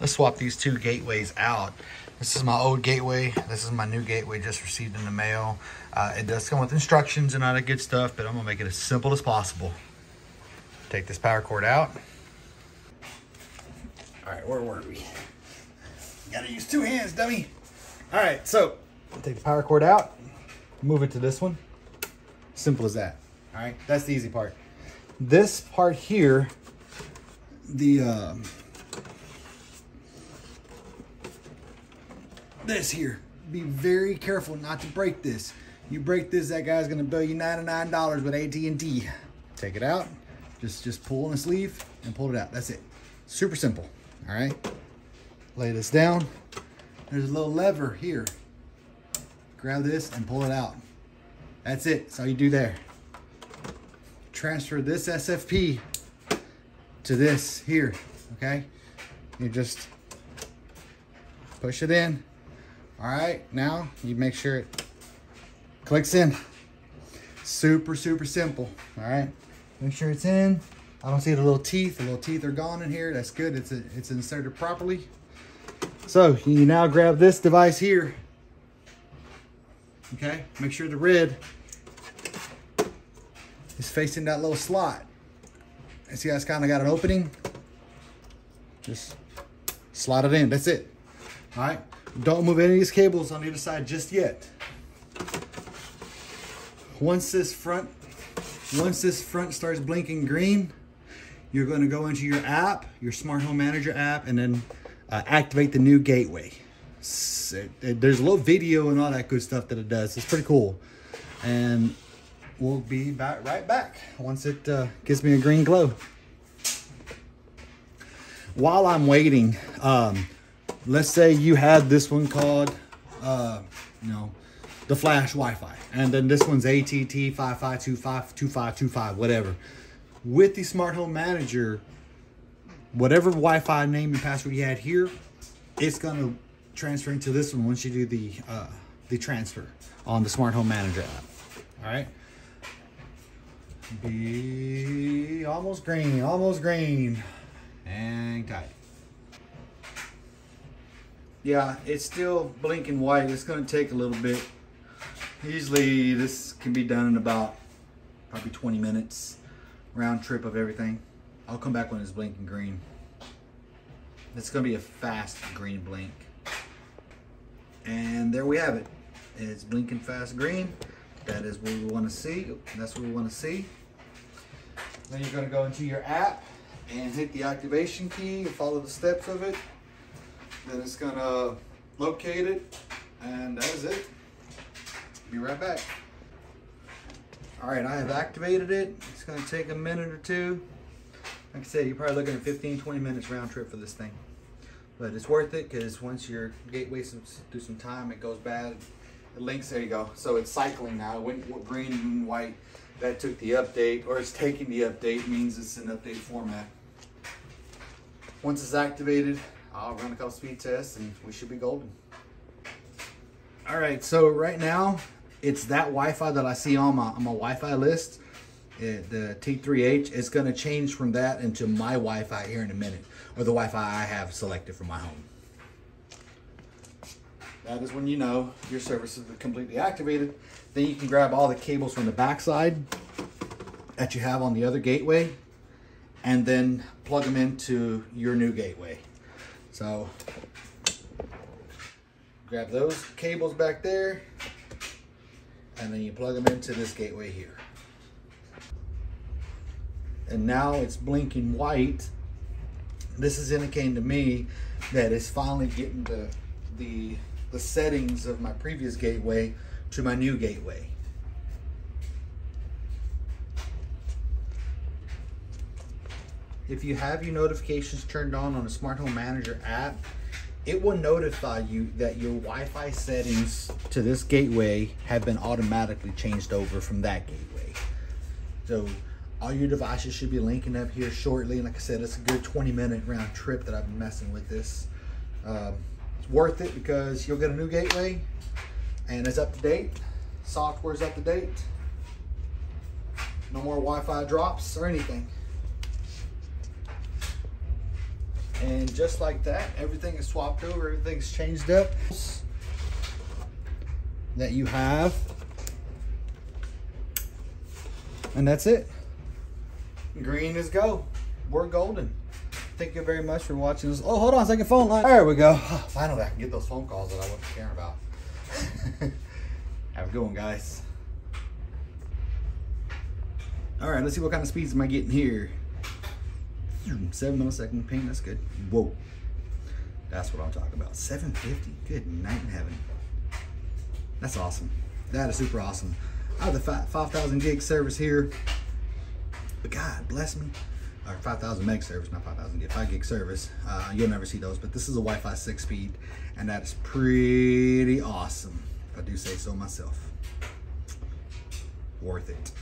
let's swap these two gateways out. This is my old gateway. This is my new gateway just received in the mail. Uh, it does come with instructions and all that good stuff, but I'm gonna make it as simple as possible. Take this power cord out. All right, where were we? Gotta use two hands, dummy. All right, so take the power cord out, move it to this one. Simple as that. All right, that's the easy part. This part here, the um, this here, be very careful not to break this. You break this, that guy's gonna bill you $99 with AT&T. Take it out, just just pull on the sleeve and pull it out. That's it. Super simple. All right. Lay this down. There's a little lever here. Grab this and pull it out. That's it. That's all you do there. Transfer this SFP to this here. Okay. You just push it in. All right. Now you make sure it clicks in. Super, super simple. All right. Make sure it's in. I don't see the little teeth. The little teeth are gone in here. That's good. It's a, it's inserted properly. So you now grab this device here. Okay, make sure the red is facing that little slot. And see how it's kind of got an opening? Just slide it in, that's it. All right, don't move any of these cables on either side just yet. Once this front, once this front starts blinking green, you're going to go into your app, your smart home manager app, and then uh, activate the new gateway. It, it, there's a little video and all that good stuff that it does. It's pretty cool. And we'll be back right back once it uh, gives me a green glow. While I'm waiting, um, let's say you had this one called, uh, you know, the flash Wi-Fi. And then this one's ATT 55252525, whatever. With the smart home manager, whatever Wi-Fi name and password you had here, it's gonna transfer into this one once you do the uh, the transfer on the Smart Home Manager app. All right. Be almost green, almost green. And tight. Yeah, it's still blinking white. It's gonna take a little bit. Usually this can be done in about probably 20 minutes round trip of everything. I'll come back when it's blinking green. It's gonna be a fast green blink. And there we have it. It's blinking fast green. That is what we wanna see. That's what we wanna see. Then you're gonna go into your app and hit the activation key and follow the steps of it. Then it's gonna locate it and that is it. Be right back. All right, I have activated it. It's gonna take a minute or two. Like I said, you're probably looking at 15, 20 minutes round trip for this thing. But it's worth it because once your gateway through some time, it goes bad. It links, there you go. So it's cycling now. It went green and white. That took the update, or it's taking the update, means it's in update format. Once it's activated, I'll run a couple speed tests and we should be golden. All right, so right now, it's that Wi-Fi that I see on my, on my Wi-Fi list it, the T3H, it's going to change from that into my Wi-Fi here in a minute, or the Wi-Fi I have selected for my home. That is when you know your service is completely activated. Then you can grab all the cables from the backside that you have on the other gateway and then plug them into your new gateway. So grab those cables back there and then you plug them into this gateway here and now it's blinking white, this is indicating to me that it's finally getting the, the, the settings of my previous gateway to my new gateway. If you have your notifications turned on on the Smart Home Manager app, it will notify you that your Wi-Fi settings to this gateway have been automatically changed over from that gateway. So all your devices should be linking up here shortly. And like I said, it's a good 20 minute round trip that I've been messing with this. Um, it's worth it because you'll get a new gateway and it's up to date. Software's up to date. No more Wi-Fi drops or anything. And just like that, everything is swapped over, everything's changed up. That you have. And that's it. Green is go. We're golden. Thank you very much for watching this. Oh, hold on, second phone line. There we go. Finally, I can get those phone calls that I wasn't caring about. Have a good one, guys. All right, let's see what kind of speeds am I getting here. Seven millisecond ping, that's good. Whoa. That's what I'm talking about. 750, good night in heaven. That's awesome. That is super awesome. I have the 5,000 gig service here. But God bless me. Or 5,000 meg service, not 5,000 gig, 5 gig service. Uh, you'll never see those, but this is a Wi-Fi 6 speed, and that is pretty awesome, if I do say so myself. Worth it.